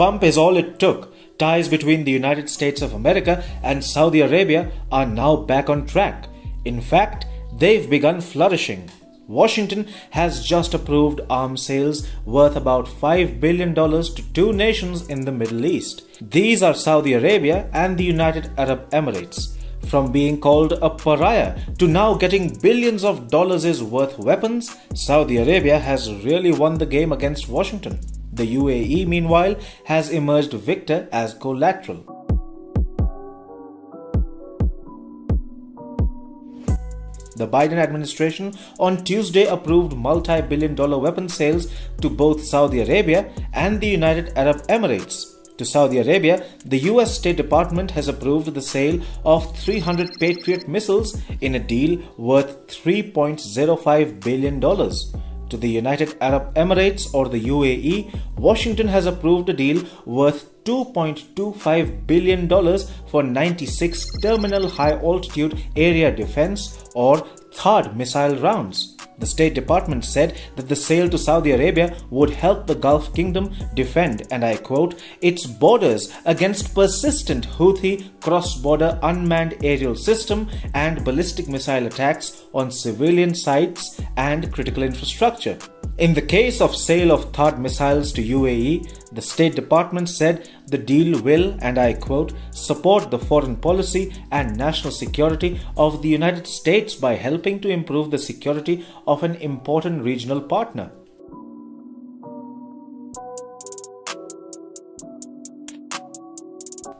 bump is all it took. Ties between the United States of America and Saudi Arabia are now back on track. In fact, they've begun flourishing. Washington has just approved arms sales worth about $5 billion to two nations in the Middle East. These are Saudi Arabia and the United Arab Emirates. From being called a pariah to now getting billions of dollars worth weapons, Saudi Arabia has really won the game against Washington. The UAE, meanwhile, has emerged victor as collateral. The Biden administration on Tuesday approved multi billion dollar weapon sales to both Saudi Arabia and the United Arab Emirates. To Saudi Arabia, the US State Department has approved the sale of 300 Patriot missiles in a deal worth $3.05 billion. To the United Arab Emirates or the UAE, Washington has approved a deal worth $2.25 billion for 96 terminal high altitude area defense or THAAD missile rounds. The State Department said that the sale to Saudi Arabia would help the Gulf Kingdom defend, and I quote, its borders against persistent Houthi cross border unmanned aerial system and ballistic missile attacks on civilian sites and critical infrastructure. In the case of sale of THAAD missiles to UAE, the State Department said the deal will, and I quote, support the foreign policy and national security of the United States by helping to improve the security of an important regional partner.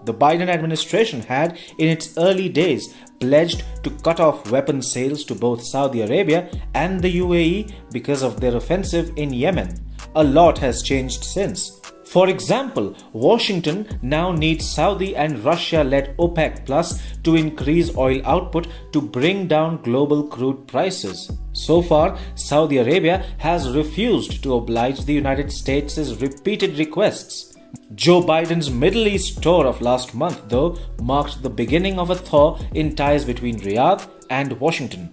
The Biden administration had, in its early days, pledged to cut off weapon sales to both Saudi Arabia and the UAE because of their offensive in Yemen. A lot has changed since. For example, Washington now needs Saudi and Russia led OPEC Plus to increase oil output to bring down global crude prices. So far, Saudi Arabia has refused to oblige the United States' repeated requests. Joe Biden's Middle East tour of last month, though, marked the beginning of a thaw in ties between Riyadh and Washington.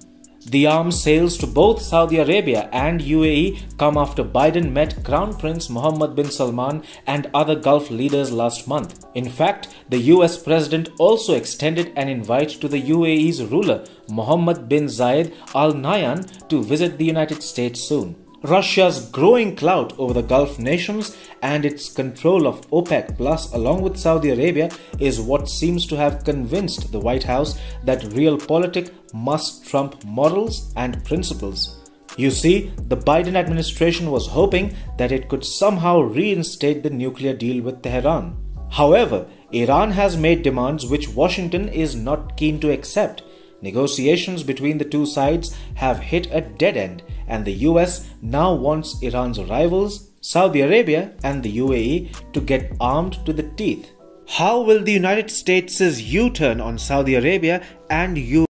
The arms sales to both Saudi Arabia and UAE come after Biden met Crown Prince Mohammed bin Salman and other Gulf leaders last month. In fact, the US president also extended an invite to the UAE's ruler, Mohammed bin Zayed Al Nahyan, to visit the United States soon. Russia's growing clout over the Gulf nations and its control of OPEC Plus, along with Saudi Arabia, is what seems to have convinced the White House that realpolitik must trump morals and principles. You see, the Biden administration was hoping that it could somehow reinstate the nuclear deal with Tehran. However, Iran has made demands which Washington is not keen to accept. Negotiations between the two sides have hit a dead end and the US now wants Iran's rivals, Saudi Arabia and the UAE, to get armed to the teeth. How will the United States' U turn on Saudi Arabia and UAE?